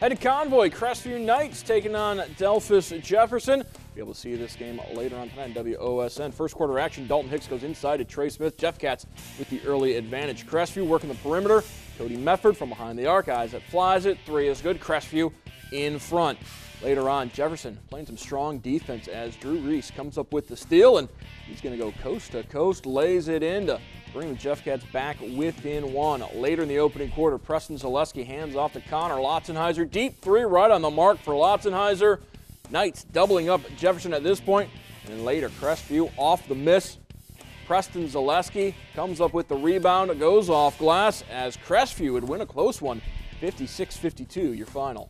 Head to Convoy, Crestview Knights taking on Delphos Jefferson. Be able to see this game later on tonight on WOSN. First quarter action, Dalton Hicks goes inside to Trey Smith. Jeff Cats with the early advantage. Crestview working the perimeter. Cody Mefford from behind the arc. Isaac flies it. Three is good. Crestview in front. Later on, Jefferson playing some strong defense as Drew Reese comes up with the steal, and he's going to go coast to coast, lays it in to bring the Jeff Cats back within one. Later in the opening quarter, Preston Zaleski hands off to Connor Lotzenheiser. Deep three right on the mark for Lotzenheiser. Knights doubling up Jefferson at this point, and later Crestview off the miss. Preston Zaleski comes up with the rebound, goes off glass as Crestview would win a close one, 56-52, your final.